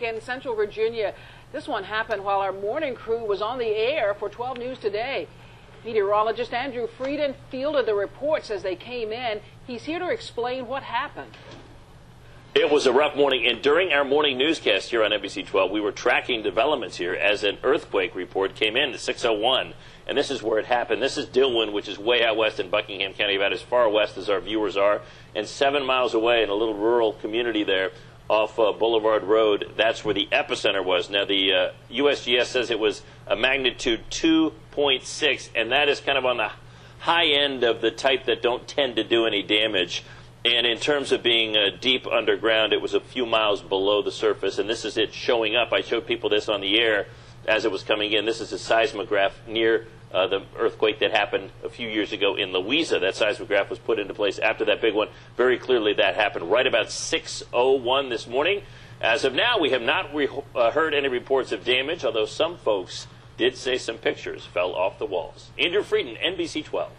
in central Virginia. This one happened while our morning crew was on the air for 12 News Today. Meteorologist Andrew Freiden fielded the reports as they came in. He's here to explain what happened. It was a rough morning, and during our morning newscast here on NBC 12, we were tracking developments here as an earthquake report came in at 6:01, and this is where it happened. This is Dillwyn, which is way out west in Buckingham County, about as far west as our viewers are, and seven miles away in a little rural community there off uh, Boulevard Road. That's where the epicenter was. Now, the uh, USGS says it was a magnitude 2.6, and that is kind of on the high end of the type that don't tend to do any damage. And in terms of being uh, deep underground, it was a few miles below the surface, and this is it showing up. I showed people this on the air as it was coming in. This is a seismograph near uh, the earthquake that happened a few years ago in Louisa. That seismograph was put into place after that big one. Very clearly, that happened right about 6:01 this morning. As of now, we have not re- uh, heard any reports of damage, although some folks did say some pictures fell off the walls. Andrew Freiden, NBC 12.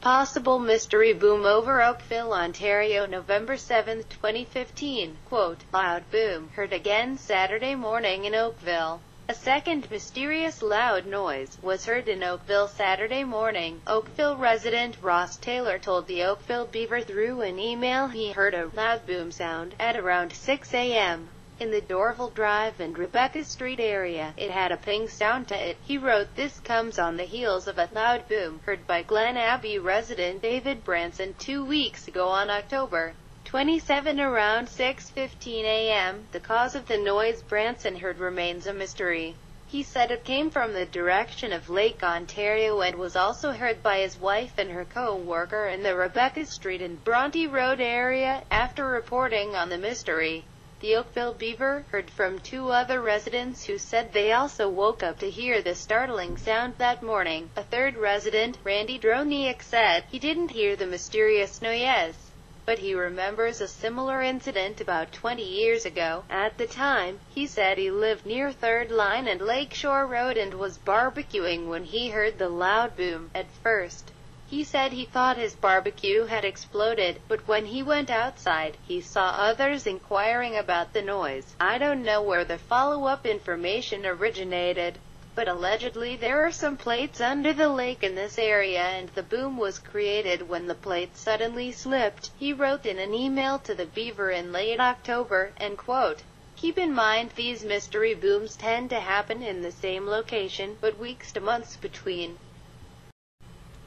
Possible mystery boom over Oakville, Ontario, November 7, 2015. Quote, loud boom, heard again Saturday morning in Oakville. A second mysterious loud noise was heard in Oakville Saturday morning. Oakville resident Ross Taylor told the Oakville Beaver through an email he heard a loud boom sound at around 6 a.m in the Dorval Drive and Rebecca Street area. It had a ping sound to it. He wrote, This comes on the heels of a loud boom heard by Glen Abbey resident David Branson two weeks ago on October 27 around 6.15 a.m. The cause of the noise Branson heard remains a mystery. He said it came from the direction of Lake Ontario and was also heard by his wife and her co-worker in the Rebecca Street and Bronte Road area after reporting on the mystery. The Oakville Beaver heard from two other residents who said they also woke up to hear the startling sound that morning. A third resident, Randy Droniak, said he didn't hear the mysterious noise but he remembers a similar incident about 20 years ago. At the time, he said he lived near Third Line and Lakeshore Road and was barbecuing when he heard the loud boom. At first, he said he thought his barbecue had exploded, but when he went outside, he saw others inquiring about the noise. I don't know where the follow-up information originated, but allegedly there are some plates under the lake in this area and the boom was created when the plate suddenly slipped. He wrote in an email to the Beaver in late October, and quote, Keep in mind these mystery booms tend to happen in the same location, but weeks to months between.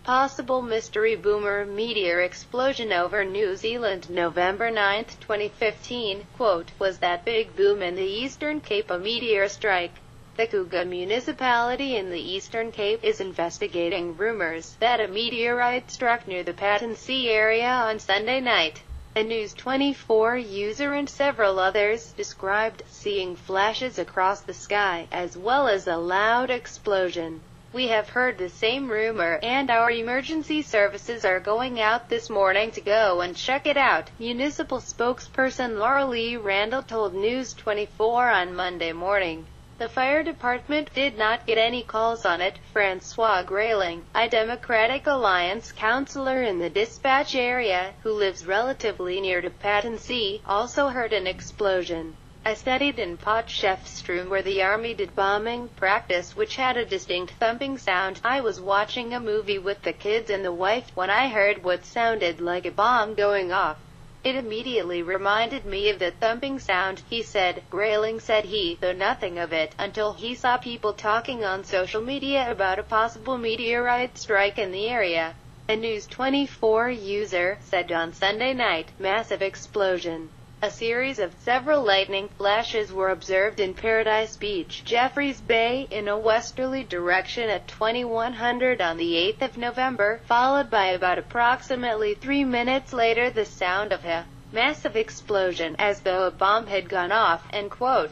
Possible mystery boomer meteor explosion over New Zealand November 9, 2015, quote, was that big boom in the Eastern Cape a meteor strike? The Kouga municipality in the Eastern Cape is investigating rumors that a meteorite struck near the Patensie area on Sunday night. A News 24 user and several others described seeing flashes across the sky as well as a loud explosion. We have heard the same rumor, and our emergency services are going out this morning to go and check it out. Municipal spokesperson Laura Lee Randall told News 24 on Monday morning. The fire department did not get any calls on it. Francois Grayling, a Democratic Alliance councillor in the dispatch area, who lives relatively near to Patensie, also heard an explosion. I studied in Potchefstroom where the army did bombing practice which had a distinct thumping sound. I was watching a movie with the kids and the wife when I heard what sounded like a bomb going off. It immediately reminded me of the thumping sound, he said. Grayling said he, though nothing of it, until he saw people talking on social media about a possible meteorite strike in the area. A News 24 user said on Sunday night, massive explosion. A series of several lightning flashes were observed in Paradise Beach, Jeffreys Bay, in a westerly direction at 2100 on the 8th of November, followed by about approximately three minutes later the sound of a massive explosion, as though a bomb had gone off, end quote.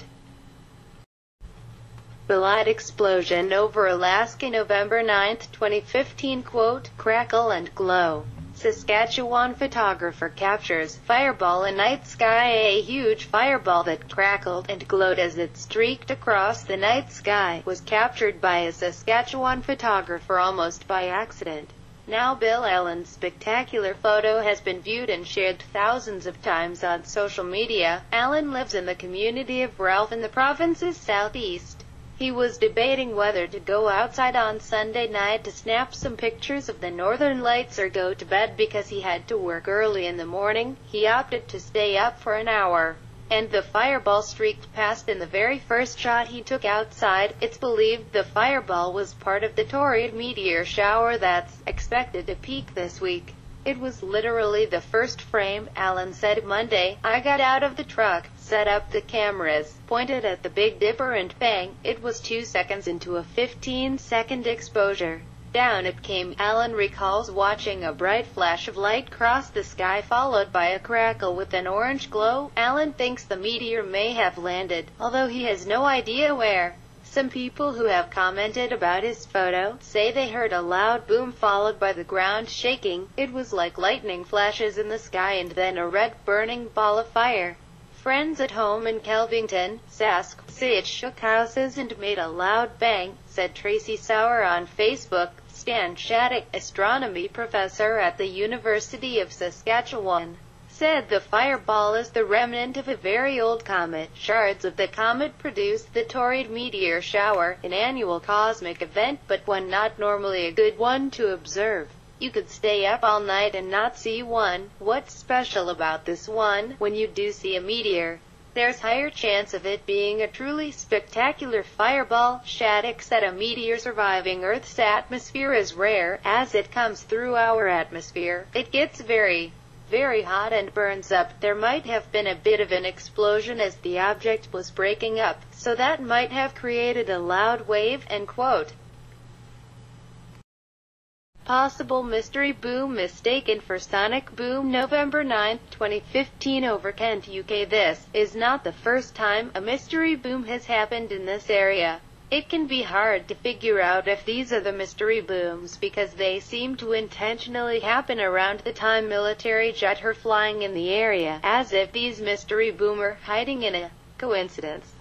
Explosion over Alaska November 9, 2015 quote, crackle and glow. Saskatchewan photographer captures fireball in night sky A huge fireball that crackled and glowed as it streaked across the night sky was captured by a Saskatchewan photographer almost by accident. Now Bill Allen's spectacular photo has been viewed and shared thousands of times on social media. Allen lives in the community of Ralph in the province's southeast. He was debating whether to go outside on Sunday night to snap some pictures of the northern lights or go to bed because he had to work early in the morning. He opted to stay up for an hour and the fireball streaked past in the very first shot he took outside. It's believed the fireball was part of the Taurid meteor shower that's expected to peak this week. It was literally the first frame, Allen said Monday. I got out of the truck, set up the cameras, pointed at the Big Dipper and bang, it was two seconds into a 15 second exposure. Down it came. Allen recalls watching a bright flash of light cross the sky followed by a crackle with an orange glow. Allen thinks the meteor may have landed, although he has no idea where. Some people who have commented about his photo say they heard a loud boom followed by the ground shaking. It was like lightning flashes in the sky and then a red burning ball of fire. Friends at home in Kelvington, Sask, Sage shook houses and made a loud bang, said Tracy Sauer on Facebook. Stan Shadick, astronomy professor at the University of Saskatchewan, said the fireball is the remnant of a very old comet. Shards of the comet produced the Taurid meteor shower, an annual cosmic event but one not normally a good one to observe. You could stay up all night and not see one. What's special about this one when you do see a meteor? There's higher chance of it being a truly spectacular fireball. Shadick said a meteor surviving Earth's atmosphere is rare, as it comes through our atmosphere. It gets very, very hot and burns up. There might have been a bit of an explosion as the object was breaking up, so that might have created a loud wave, end quote. Possible mystery boom mistaken for sonic boom November 9, 2015 over Kent, UK. This is not the first time a mystery boom has happened in this area. It can be hard to figure out if these are the mystery booms because they seem to intentionally happen around the time military jets are flying in the area, as if these mystery boom are hiding in a coincidence.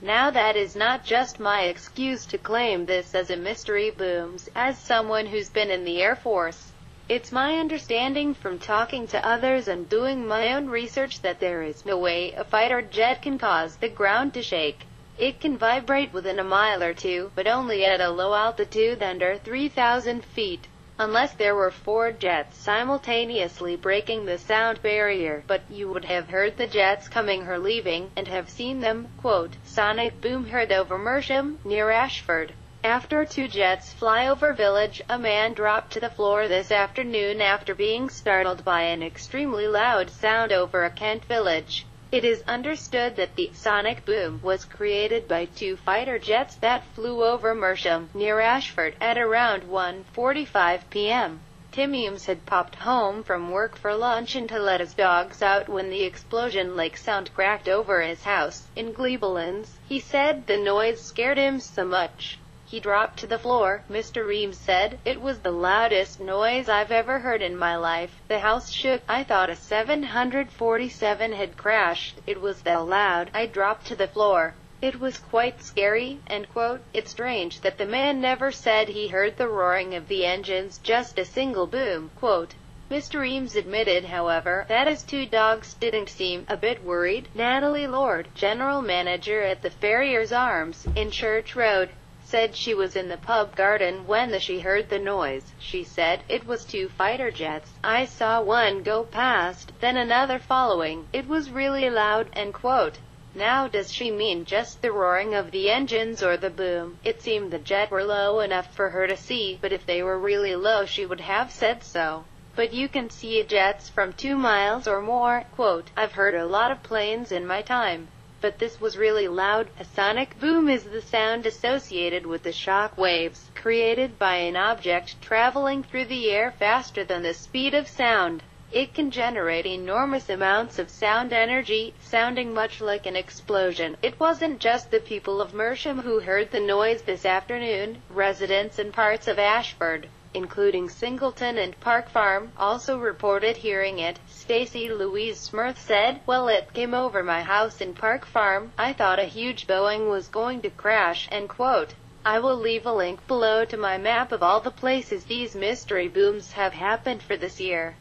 Now that is not just my excuse to claim this as a mystery booms, as someone who's been in the Air Force. It's my understanding from talking to others and doing my own research that there is no way a fighter jet can cause the ground to shake. It can vibrate within a mile or two, but only at a low altitude under 3,000 feet unless there were four jets simultaneously breaking the sound barrier, but you would have heard the jets coming or leaving, and have seen them, quote, sonic boom heard over Mersham, near Ashford. After two jets fly over village, a man dropped to the floor this afternoon after being startled by an extremely loud sound over a Kent village. It is understood that the sonic boom was created by two fighter jets that flew over Mersham, near Ashford, at around 1.45 p.m. Tim Eames had popped home from work for lunch and to let his dogs out when the explosion-like sound cracked over his house in Glebelands. He said the noise scared him so much. He dropped to the floor, Mr. Eames said. It was the loudest noise I've ever heard in my life. The house shook. I thought a 747 had crashed. It was that loud. I dropped to the floor. It was quite scary, quote. It's strange that the man never said he heard the roaring of the engines, just a single boom, quote. Mr. Eames admitted, however, that his two dogs didn't seem a bit worried. Natalie Lord, general manager at the Farriers Arms, in Church Road, said she was in the pub garden when the, she heard the noise. She said, it was two fighter jets. I saw one go past, then another following. It was really loud, quote. Now does she mean just the roaring of the engines or the boom? It seemed the jet were low enough for her to see, but if they were really low she would have said so. But you can see jets from two miles or more. Quote, I've heard a lot of planes in my time but this was really loud. A sonic boom is the sound associated with the shock waves created by an object traveling through the air faster than the speed of sound. It can generate enormous amounts of sound energy, sounding much like an explosion. It wasn't just the people of Mersham who heard the noise this afternoon. Residents in parts of Ashford, including Singleton and Park Farm, also reported hearing it. Stacy Louise Smith said, Well, it came over my house in Park Farm. I thought a huge Boeing was going to crash, quote. I will leave a link below to my map of all the places these mystery booms have happened for this year.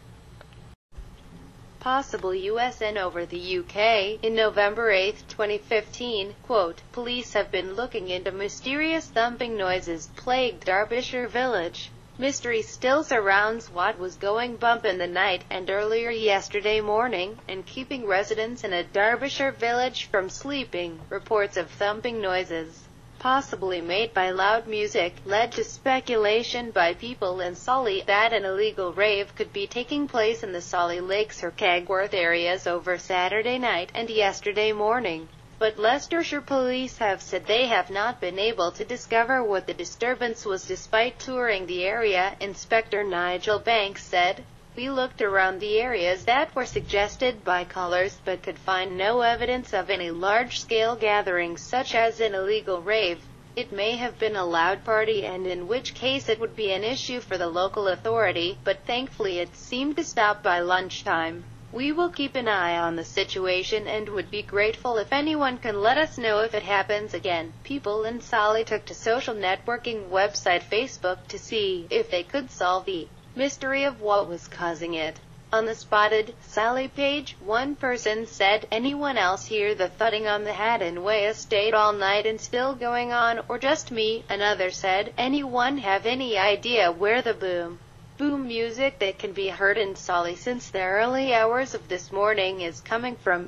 Possible USN over the UK in November 8, 2015, quote, Police have been looking into mysterious thumping noises plagued Derbyshire village. Mystery still surrounds what was going bump in the night and earlier yesterday morning, and keeping residents in a Derbyshire village from sleeping. Reports of thumping noises, possibly made by loud music, led to speculation by people in Sawley that an illegal rave could be taking place in the Sawley Lakes or Kegworth areas over Saturday night and yesterday morning but Leicestershire police have said they have not been able to discover what the disturbance was despite touring the area, Inspector Nigel Banks said. We looked around the areas that were suggested by callers but could find no evidence of any large-scale gatherings such as an illegal rave. It may have been a loud party and in which case it would be an issue for the local authority, but thankfully it seemed to stop by lunchtime. We will keep an eye on the situation and would be grateful if anyone can let us know if it happens again. People in Sawley took to social networking website Facebook to see if they could solve the mystery of what was causing it. On the spotted Sawley page, one person said, anyone else hear the thudding on the Haddon Way estate all night and still going on, or just me? Another said, anyone have any idea where the boom boom music that can be heard in Sawley since the early hours of this morning is coming from